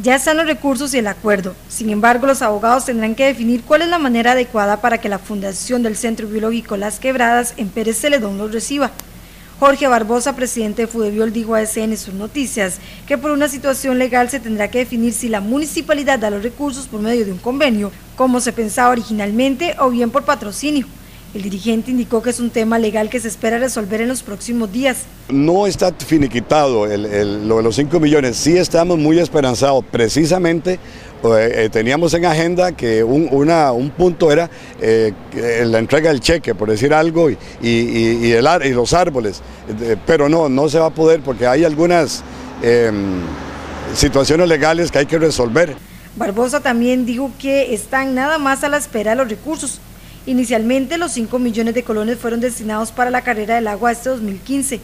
Ya están los recursos y el acuerdo. Sin embargo, los abogados tendrán que definir cuál es la manera adecuada para que la Fundación del Centro Biológico Las Quebradas en Pérez Celedón los reciba. Jorge Barbosa, presidente de Fudebiol, dijo a SN sus noticias que por una situación legal se tendrá que definir si la municipalidad da los recursos por medio de un convenio, como se pensaba originalmente, o bien por patrocinio. El dirigente indicó que es un tema legal que se espera resolver en los próximos días. No está finiquitado lo de los 5 millones, sí estamos muy esperanzados, precisamente eh, eh, teníamos en agenda que un, un punto era eh, la entrega del cheque, por decir algo, y, y, y los árboles, pero no, no se va a poder porque hay algunas em, situaciones legales que hay que resolver. Barbosa también dijo que están nada más a la espera de los recursos, Inicialmente los 5 millones de colones fueron destinados para la carrera del agua este 2015.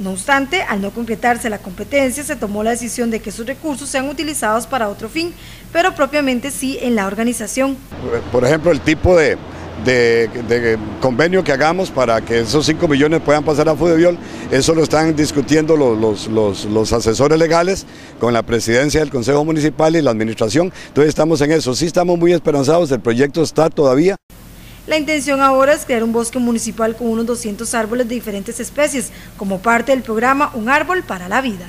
No obstante, al no concretarse la competencia, se tomó la decisión de que esos recursos sean utilizados para otro fin, pero propiamente sí en la organización. Por ejemplo, el tipo de, convenio que hagamos para que esos 5 millones puedan pasar a Fudeviol, eso lo están discutiendo los, los, asesores legales con la presidencia del Consejo Municipal y la administración, entonces estamos en eso, sí estamos muy esperanzados, el proyecto está todavía. La intención ahora es crear un bosque municipal con unos 200 árboles de diferentes especies, como parte del programa Un Árbol para la Vida.